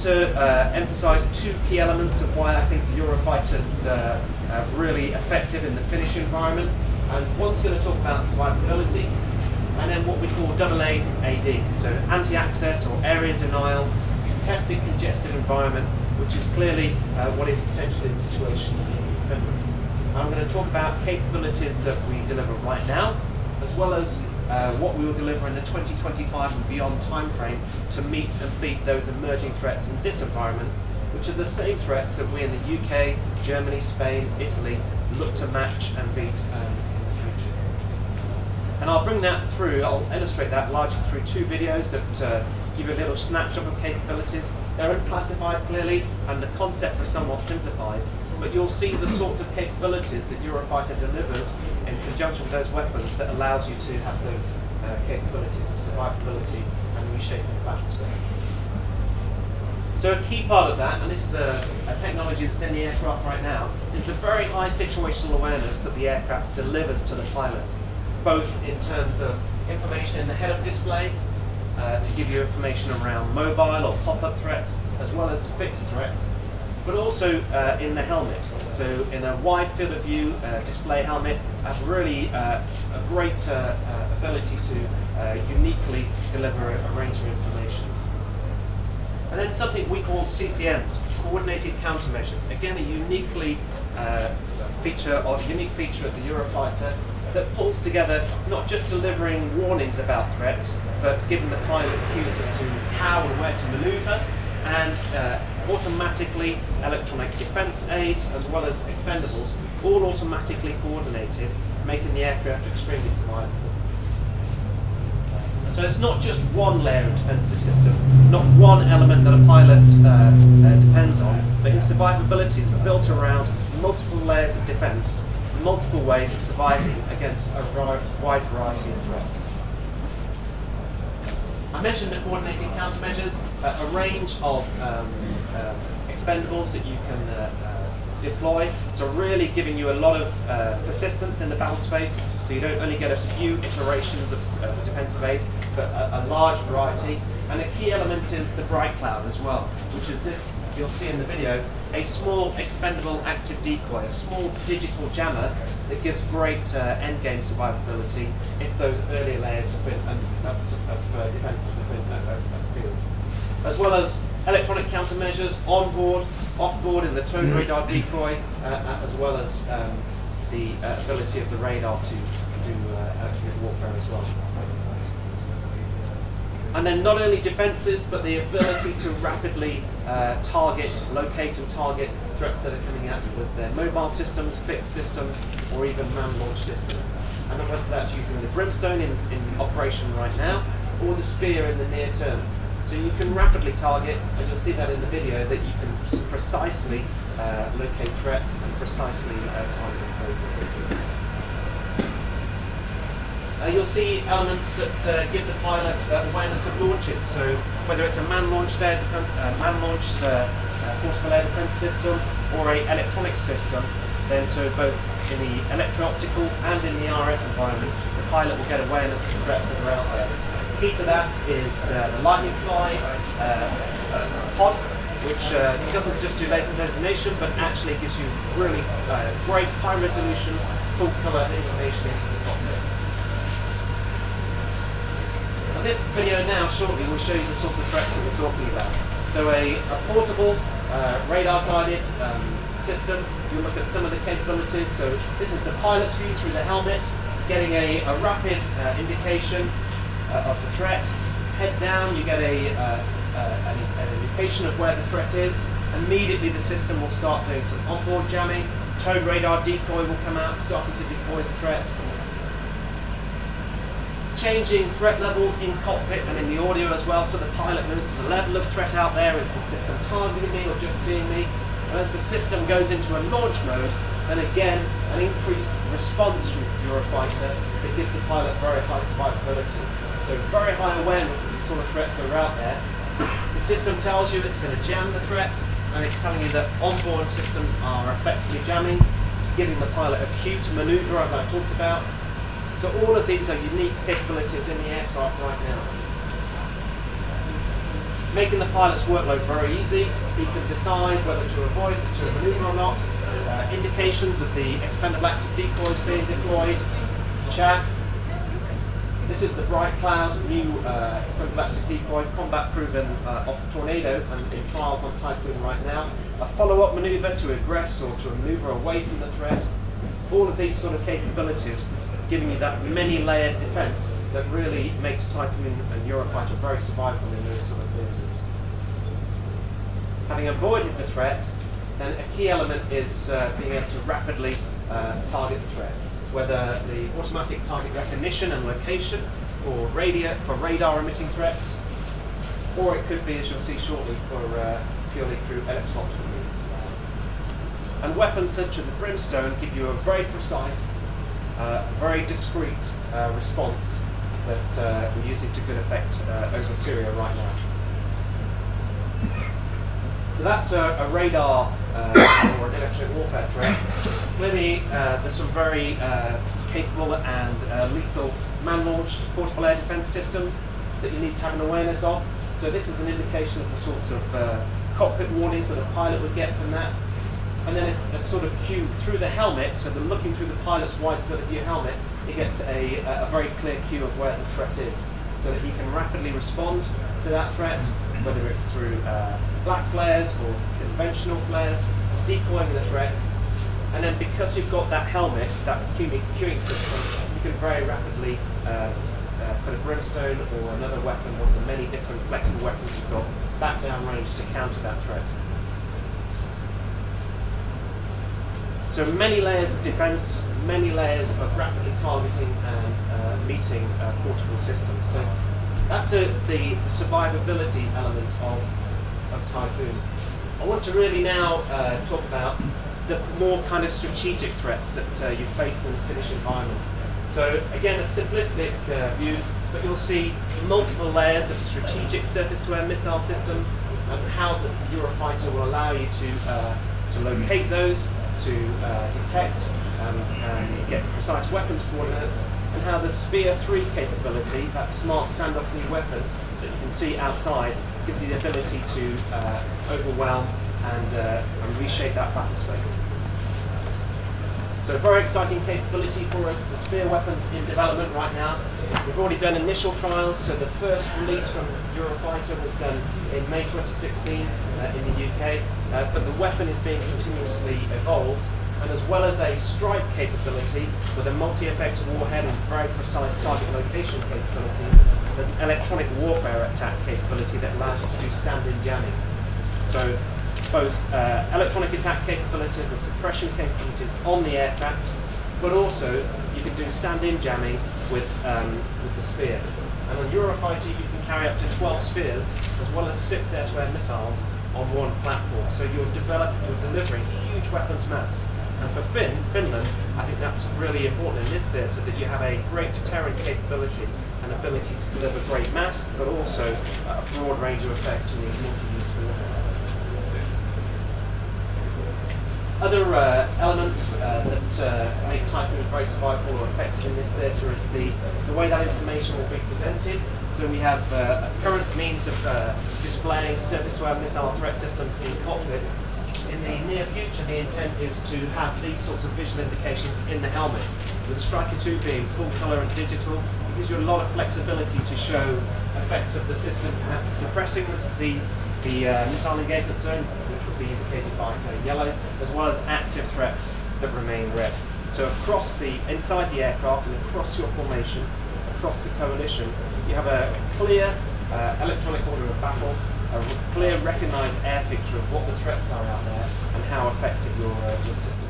to uh, emphasise two key elements of why I think Eurofighter's uh, uh, really effective in the Finnish environment. And one's going to talk about survivability, and then what we call AA AD, so anti-access or area denial, contested congested environment, which is clearly uh, what is potentially the situation in Finland. I'm going to talk about capabilities that we deliver right now, as well as uh, what we will deliver in the 2025 and beyond timeframe to meet and beat those emerging threats in this environment, which are the same threats that we in the UK, Germany, Spain, Italy look to match and beat um, in the future. And I'll bring that through, I'll illustrate that largely through two videos that uh, give you a little snapshot of capabilities. They're unclassified clearly, and the concepts are somewhat simplified, but you'll see the sorts of capabilities that Eurofighter delivers in conjunction with those weapons that allows you to have those uh, capabilities of survivability and reshaping battle space. So a key part of that, and this is a, a, technology that's in the aircraft right now, is the very high situational awareness that the aircraft delivers to the pilot, both in terms of information in the head-up display, uh, to give you information around mobile or pop-up threats, as well as fixed threats, but also uh, in the helmet. So in a wide field of view uh, display helmet, have really uh, a great uh, uh, ability to uh, uniquely deliver a, range of information. And then something we call CCMs, coordinated countermeasures. Again, a uniquely feature or unique feature of the Eurofighter that pulls together not just delivering warnings about threats, but giving the pilot cues as to how and where to maneuver and uh, automatically electronic defense aids as well as expendables, all automatically coordinated, making the aircraft extremely survivable. So it's not just one layer of defensive system, not one element that a pilot uh, uh, depends on, but his survivability is built around multiple layers of defense, multiple ways of surviving against a wide variety of threats. I mentioned the coordinating countermeasures, uh, a range of um, uh, expendables that you can uh, deploy. So really giving you a lot of uh, persistence in the battle space, so you don't only get a few iterations of defensive aid, but a, a large variety. And a key element is the BriteCloud as well, which is this, you'll see in the video, a small expendable active decoy, a small digital jammer that gives great uh, endgame survivability if those earlier layers have been, of, of uh, defences have been uh, As well as electronic countermeasures on board, off board in the towed mm-hmm. radar decoy, uh, as well as um, the uh, ability of the radar to do uh, warfare as well. And then not only defences, but the ability to rapidly uh, target, locate and target threats that are coming at you with their mobile systems, fixed systems, or even man-launched systems. And whether that's using the Brimstone in, in operation right now, or the Spear in the near term. So you can rapidly target, and you'll see that in the video, that you can precisely uh, locate threats and precisely uh, target them. Uh, you'll see elements that uh, give the pilot uh, awareness of launches. So whether it's a man-launched air, uh, man-launched portable air defense system or a electronic system, then so both in the electro-optical and in the RF environment, the pilot will get awareness of the threats that are out there. Key to that is the Litening 5 pod, which uh, doesn't just do laser designation, but actually gives you really uh, great high resolution, full color information into the cockpit. And this video now shortly will show you the sorts of threats that we're talking about. So a, a portable uh, radar guided um, system, you'll look at some of the capabilities. So this is the pilot's view through the helmet, getting a, a rapid uh, indication uh, of the threat. Head down, you get a, uh, uh, an, an indication of where the threat is. Immediately the system will start doing some onboard jamming. Towed radar decoy will come out, starting to deploy the threat changing threat levels in cockpit and in the audio as well, so the pilot knows the level of threat out there. Is the system targeting me or just seeing me? And as the system goes into a launch mode, then again, an increased response from Eurofighter that gives the pilot very high survivability. So very high awareness of the sort of threats that are out there. The system tells you it's going to jam the threat, and it's telling you that onboard systems are effectively jamming, giving the pilot a cue to maneuver, as I talked about, so all of these are unique capabilities in the aircraft right now. making the pilot's workload very easy. He can decide whether to avoid, to maneuver or not, uh, indications of the expendable active decoys being deployed, chaff. This is the BriteCloud new uh, active decoy, combat proven uh, off the Tornado and in trials on Typhoon right now. A follow-up maneuver to aggress or to maneuver away from the threat. All of these sort of capabilities giving you that many-layered defence that really makes Typhoon and Eurofighter very survivable in those sort of theatres. Having avoided the threat, then a key element is uh, being able to rapidly uh, target the threat, whether the automatic target recognition and location for, radio, for radar emitting threats, or it could be, as you'll see shortly, for uh, purely through electronic means. And weapons such as the Brimstone give you a very precise uh, very discreet uh, response that uh, we're using to good effect uh, over Syria right now. So that's a, a radar uh, or an electronic warfare threat. Clearly, uh, there's some very uh, capable and uh, lethal man-launched portable air defense systems that you need to have an awareness of. So this is an indication of the sorts of cockpit warnings that a pilot would get from that and then a, a, sort of cue through the helmet, so the looking through the pilot's wide field of view helmet, he gets a, a, very clear cue of where the threat is, so that he can rapidly respond to that threat, whether it's through uh, black flares or conventional flares, decoying the threat, and then because you've got that helmet, that cueing system, you can very rapidly uh, uh, put a brimstone or another weapon, one of the many different flexible weapons you've got, back down range to counter that threat. So many layers of defence, many layers of rapidly targeting and uh, meeting uh, portable systems. So that's a, the, the, survivability element of, of Typhoon. I want to really now uh, talk about the more kind of strategic threats that uh, you face in the Finnish environment. So again, a simplistic uh, view, but you'll see multiple layers of strategic surface-to-air missile systems and how the Eurofighter will allow you to, uh, to locate those to uh, detect um, and get precise weapons coordinates, and how the Spear 3 capability, that smart standoff new weapon that you can see outside, gives you the ability to uh, overwhelm and, uh, and reshape that battle space. So a very exciting capability for us, the Spear weapons in development right now. We've already done initial trials, so the first release from Eurofighter was done in May 2016 uh, in the UK, uh, but the weapon is being continuously evolved, and as well as a strike capability with a multi-effect warhead and very precise target location capability, there's an electronic warfare attack capability that allows you to do stand-in jamming. So both uh, electronic attack capabilities and suppression capabilities on the aircraft, but also you can do stand-in jamming with, um, with the Spear. And on Eurofighter you can carry up to 12 Spears, as well as six air-to-air missiles on one platform. So you're, develop, you're delivering huge weapons mass. And for fin Finland, I think that's really important in this theatre, that you have a great deterrent capability and ability to deliver great mass, but also a broad range of effects from these multi-use warheads. Other uh, elements uh, that uh, make Typhoon very survivable or effective in this theatre is the, the way that information will be presented. So we have uh, current means of uh, displaying surface-to-air missile threat systems in cockpit. In the near future, the intent is to have these sorts of visual indications in the helmet. With Striker 2 being full colour and digital, it gives you a lot of flexibility to show effects of the system, perhaps suppressing the, the uh, missile engagement zone, which will be indicated by yellow, as well as active threats that remain red. So across the, inside the aircraft and across your formation, across the coalition, you have a, a clear uh, electronic order of battle, a clear recognised air picture of what the threats are out there and how effective your, uh, your system.